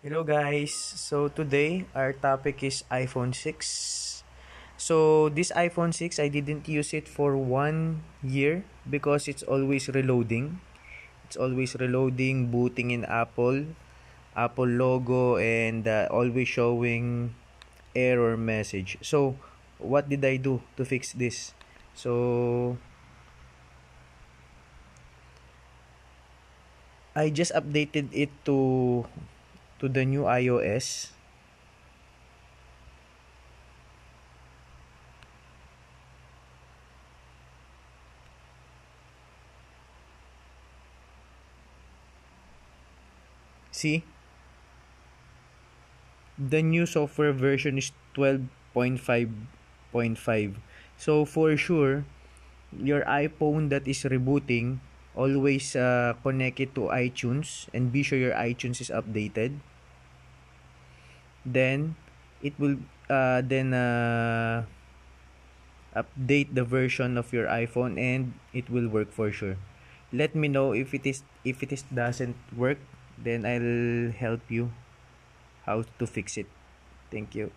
Hello guys. So today our topic is iPhone 6. So this iPhone 6 I didn't use it for 1 year because it's always reloading. It's always reloading, booting in Apple, Apple logo and uh, always showing error message. So what did I do to fix this? So I just updated it to to the new iOS. See? The new software version is 12.5.5. So for sure, your iPhone that is rebooting always uh, connect it to iTunes and be sure your iTunes is updated then it will uh, then uh, update the version of your iPhone and it will work for sure. Let me know if it is if it is doesn't work then I'll help you how to fix it. Thank you